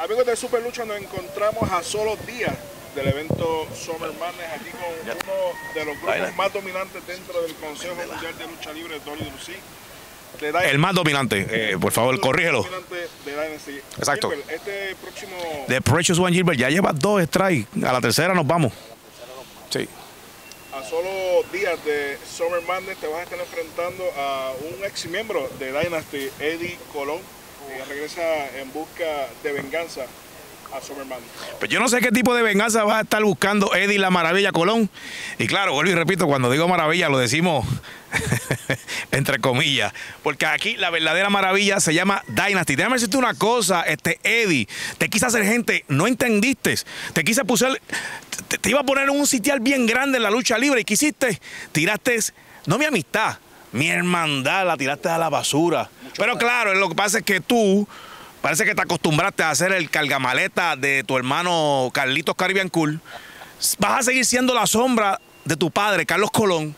Amigos de Super Lucha, nos encontramos a solo días del evento Summer Madness aquí con uno de los grupos más dominantes dentro del Consejo Mundial de Lucha Libre WC. El más dominante, eh, por favor, corrígelo. De Exacto. Gilbert, este próximo... The Precious One Gilbert, ya lleva dos strikes. A la tercera nos vamos. Sí. A solo días de Summer Madness te vas a estar enfrentando a un ex miembro de Dynasty, Eddie Colón, regresa en busca de venganza a Summer Madness. Pues yo no sé qué tipo de venganza va a estar buscando Eddie la Maravilla Colón. Y claro, vuelvo y repito, cuando digo maravilla lo decimos entre comillas. Porque aquí la verdadera maravilla se llama Dynasty. Déjame decirte una cosa, este Eddie. Te quise hacer gente, no entendiste. Te quise poner, te, iba a poner un sitial bien grande en la lucha libre y quisiste, tiraste, no mi amistad, mi hermandad la tiraste a la basura. Pero claro, lo que pasa es que tú parece que te acostumbraste a hacer el cargamaleta de tu hermano Carlitos Caribbean Cool. Vas a seguir siendo la sombra de tu padre, Carlos Colón.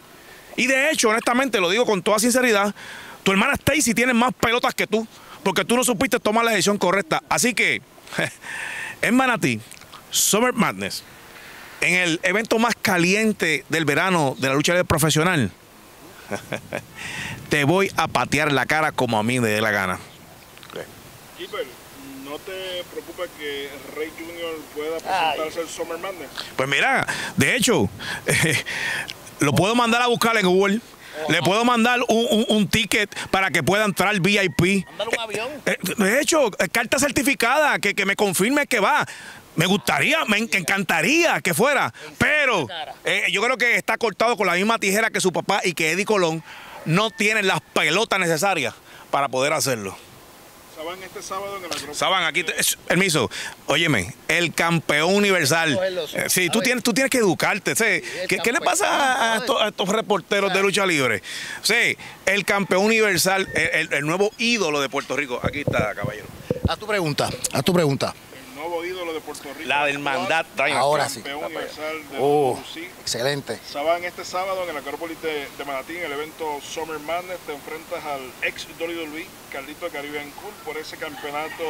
Y de hecho, honestamente, lo digo con toda sinceridad, tu hermana Stacy tiene más pelotas que tú, porque tú no supiste tomar la decisión correcta. Así que, en Manatí, Summer Madness, en el evento más caliente del verano de la lucha libre profesional, te voy a patear la cara como a mí me dé la gana. Gilbert, ¿no te preocupa que Rey Jr. pueda presentarse al Summer Madness? Pues mira, de hecho, lo puedo mandar a buscar en Google. Le puedo mandar un, ticket para que pueda entrar VIP. Mándale un avión. Eh, de hecho, eh, carta certificada que, que me confirme que va. Me gustaría, me encantaría que fuera, pero eh, yo creo que está cortado con la misma tijera que su papá y que Eddie Colón no tiene las pelotas necesarias para poder hacerlo. Saban este sábado en el Saban, aquí, permiso, óyeme, el campeón universal. Eh, sí, tú tienes, tú tienes que educarte. ¿Qué, le pasa a, estos, reporteros de lucha libre? Sí, el campeón universal, el, el nuevo ídolo de Puerto Rico. Aquí está, caballero. A tu pregunta, a tu pregunta nuevo ídolo de Puerto Rico. La del mandat. Ahora sí. De uh, Excelente. Saban este sábado en el Acrópolis de, de Manatí, en el evento Summer Madness, te enfrentas al ex WWE, Carlito Caribbean Cool, por ese campeonato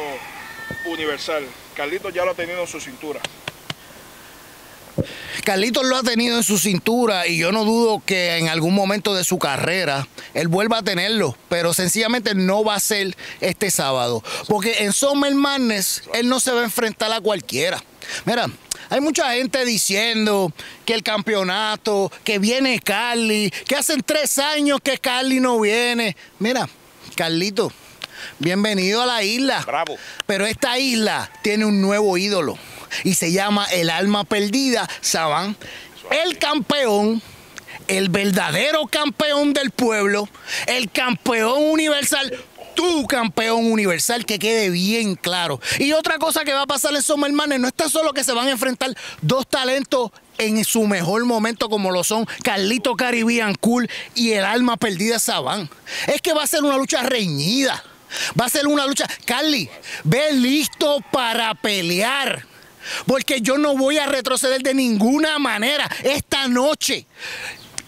universal. Carlito ya lo ha tenido en su cintura. Carlitos lo ha tenido en su cintura y yo no dudo que en algún momento de su carrera él vuelva a tenerlo, pero sencillamente no va a ser este sábado. Porque en Summer Madness él no se va a enfrentar a cualquiera. Mira, hay mucha gente diciendo que el campeonato, que viene Carly, que hacen tres años que Carly no viene. Mira, Carlito, bienvenido a la isla. Bravo. Pero esta isla tiene un nuevo ídolo y se llama El alma perdida, Saban. El campeón el verdadero campeón del pueblo, el campeón universal, tu campeón universal, que quede bien claro. Y otra cosa que va a pasar en Summer Madness, no está solo que se van a enfrentar dos talentos en su mejor momento como lo son Carlito Caribbean Cool y el alma perdida Saban. Es que va a ser una lucha reñida. Va a ser una lucha. Carly, ve listo para pelear. Porque yo no voy a retroceder de ninguna manera esta noche.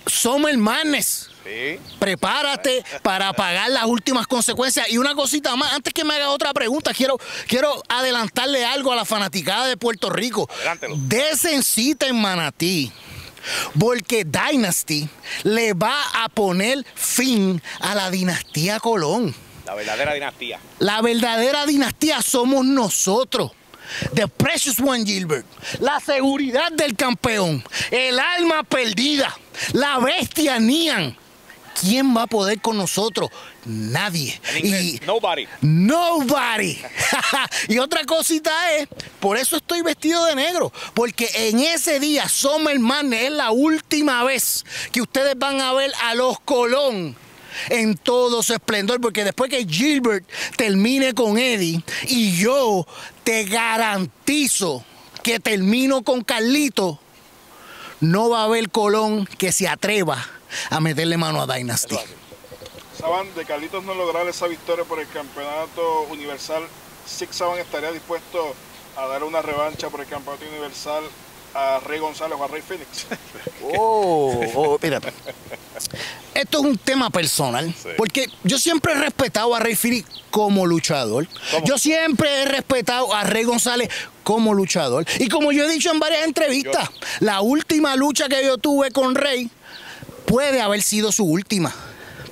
Somos hermanes. Sí. Prepárate para pagar las últimas consecuencias. Y una cosita más, antes que me haga otra pregunta, quiero, quiero adelantarle algo a la fanaticada de Puerto Rico. Adelántelo. cita en Manatí. Porque Dynasty le va a poner fin a la dinastía Colón. La verdadera dinastía. La verdadera dinastía somos nosotros. The Precious One Gilbert, la seguridad del campeón, el alma perdida, la bestia Nian. ¿Quién va a poder con nosotros? Nadie. Y, nobody. Nobody. y otra cosita es, por eso estoy vestido de negro, porque en ese día, Summer Madness, es la última vez que ustedes van a ver a los Colón en todo su esplendor, porque después que Gilbert termine con Eddie y yo te garantizo que termino con Carlito, no va a haber Colón que se atreva a meterle mano a Dynasty. Saban, de Carlitos no lograr esa victoria por el campeonato universal, Six Saban estaría dispuesto a dar una revancha por el campeonato universal a Rey González o a Rey Phoenix. Oh, oh mira. esto es un tema personal, porque yo siempre he respetado a Rey Fili como luchador. Yo siempre he respetado a Rey González como luchador. Y como yo he dicho en varias entrevistas, la última lucha que yo tuve con Rey puede haber sido su última.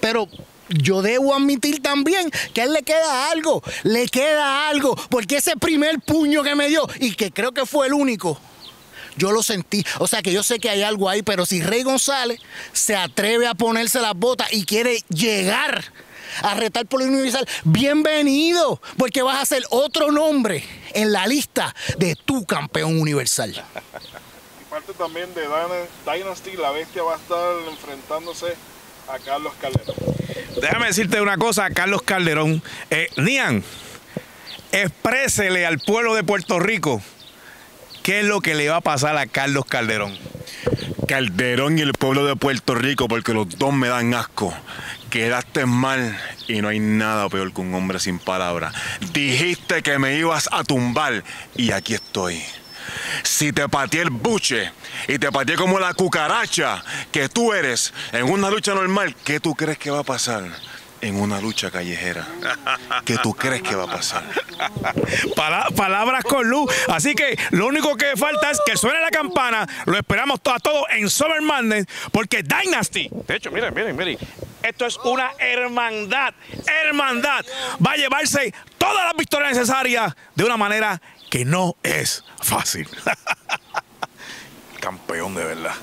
Pero yo debo admitir también que a él le queda algo, le queda algo, porque ese primer puño que me dio, y que creo que fue el único, yo lo sentí. O sea que yo sé que hay algo ahí, pero si Rey González se atreve a ponerse las botas y quiere llegar a retar por el Universal, bienvenido, porque vas a ser otro nombre en la lista de tu campeón universal. y parte también de Dynasty, la bestia va a estar enfrentándose a Carlos Calderón. Déjame decirte una cosa, Carlos Calderón. Eh, Nian, exprésele al pueblo de Puerto Rico ¿Qué es lo que le va a pasar a Carlos Calderón? Calderón y el pueblo de Puerto Rico, porque los dos me dan asco. Quedaste mal y no hay nada peor que un hombre sin palabras. Dijiste que me ibas a tumbar y aquí estoy. Si te pateé el buche y te pateé como la cucaracha que tú eres en una lucha normal, ¿qué tú crees que va a pasar? En una lucha callejera. ¿Qué tú crees que va a pasar? palabras con luz. Así que lo único que falta es que suene la campana. Lo esperamos a todos en Summer Madness porque Dynasty. De hecho, miren, miren, miren. Esto es una hermandad. Hermandad. Va a llevarse todas las victorias necesarias de una manera que no es fácil. Campeón de verdad.